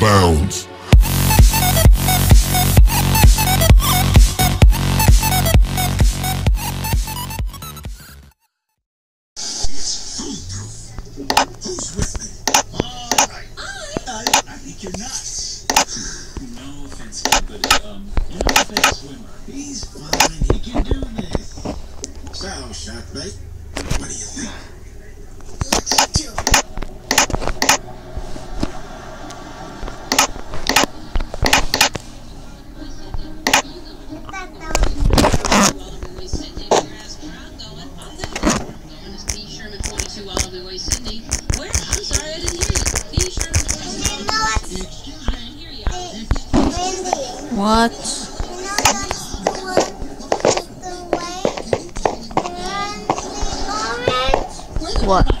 bounds. what?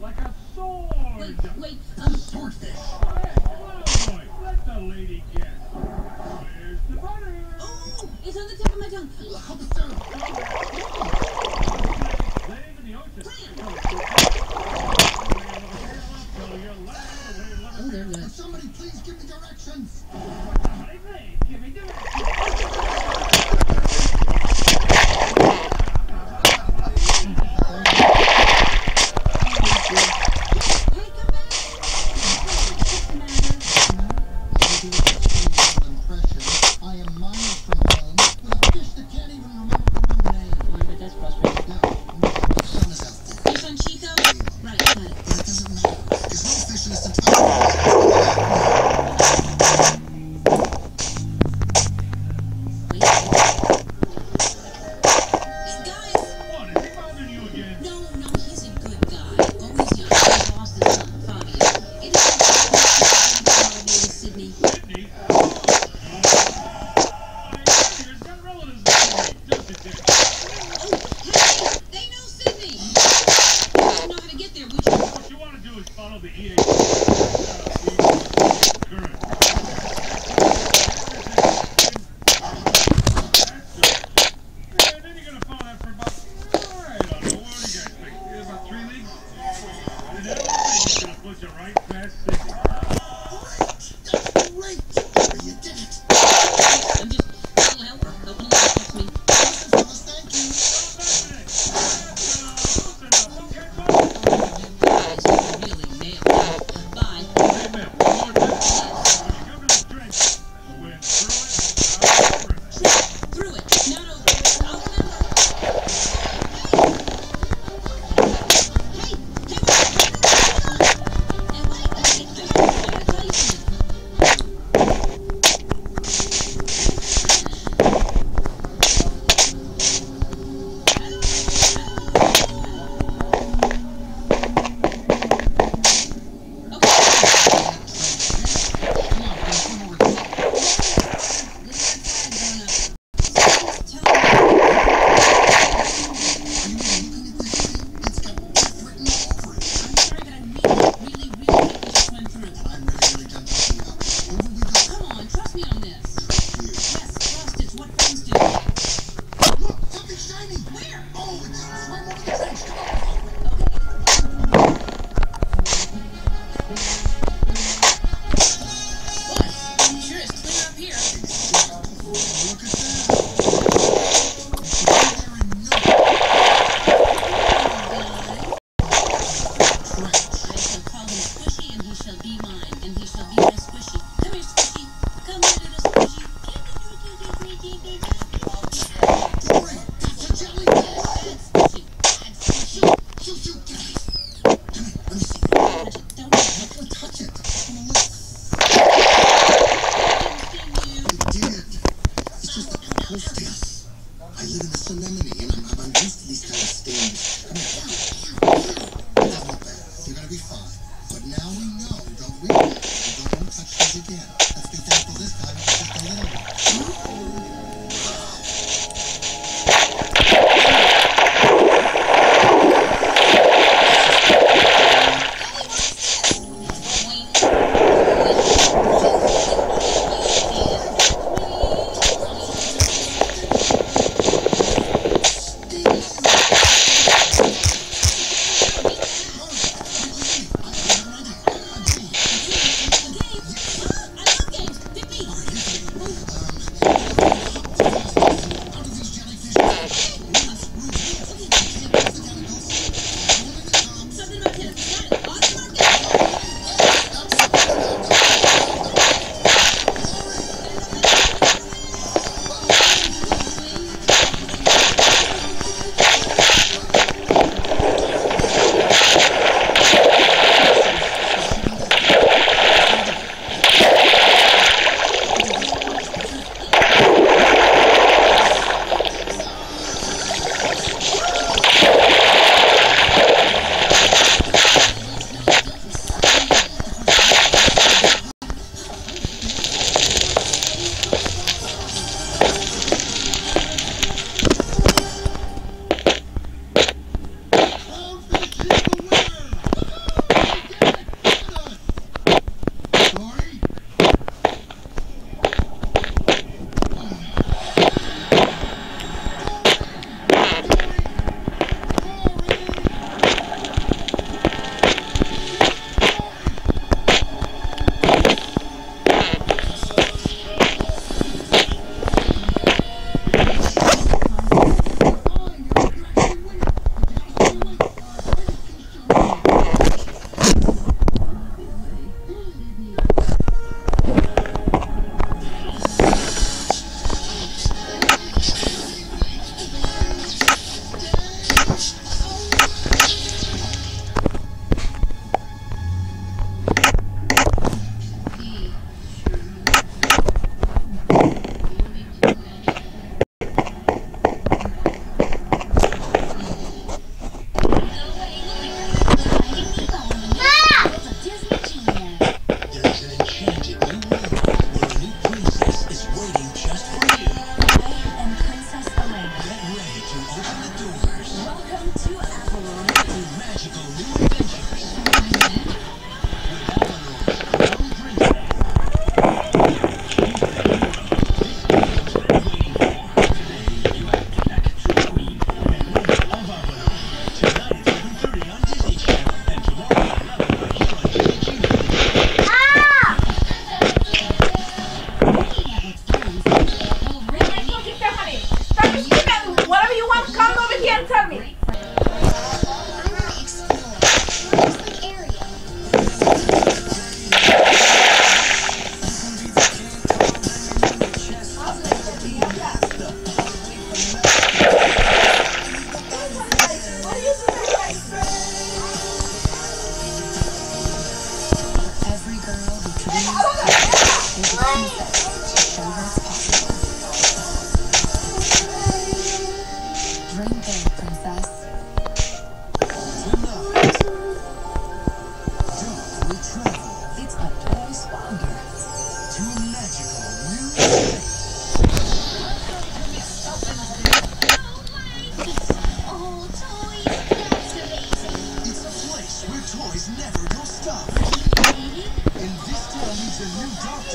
like a sword. Wait, wait, um, swordfish. Let the lady guess. Where's the butter? Oh, it's on the tip of my tongue.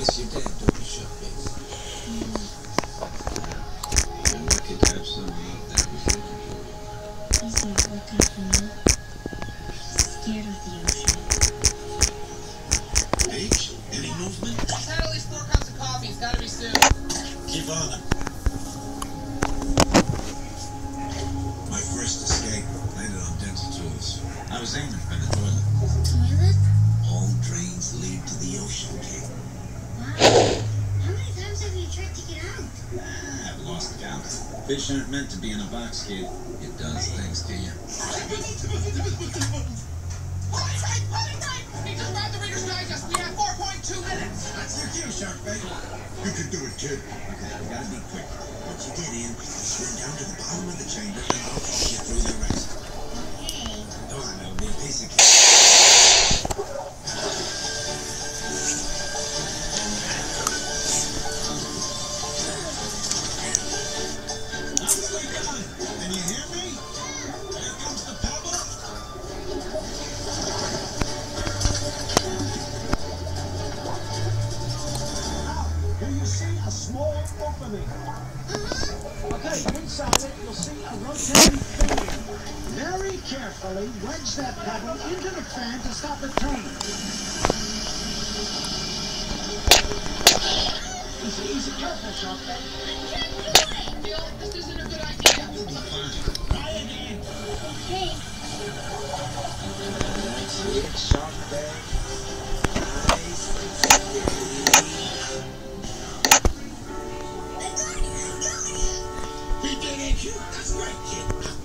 Yes, you did. scout. Fish aren't meant to be in a box, kid. It does things to you. The Reader's Digest. We have 4.2 minutes. That's your cue, You can do it, kid. Okay, we gotta be quick. Once you get in, swim down to the bottom of the chamber and I'll get through the rest. Step that pedal into the fan to stop the train. It's easy, careful, I can't do it! This isn't a good idea. It,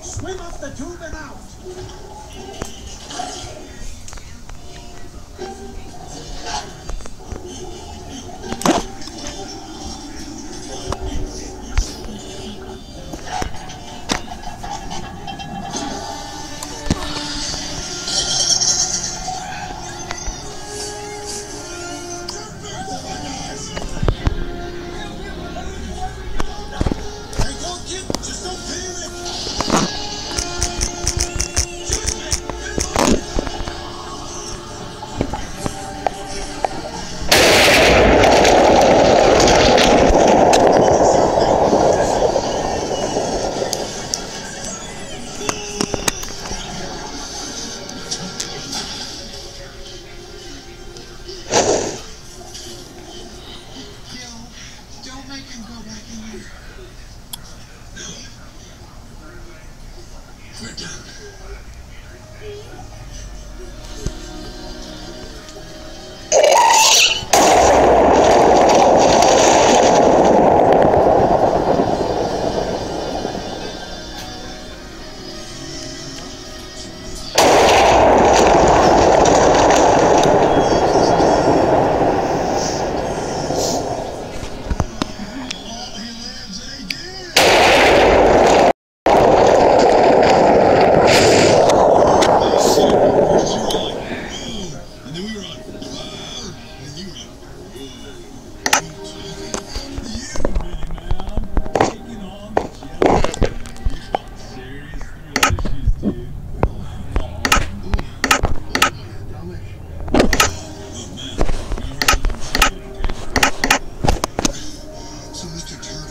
Swim off the tube and out. We're done. So,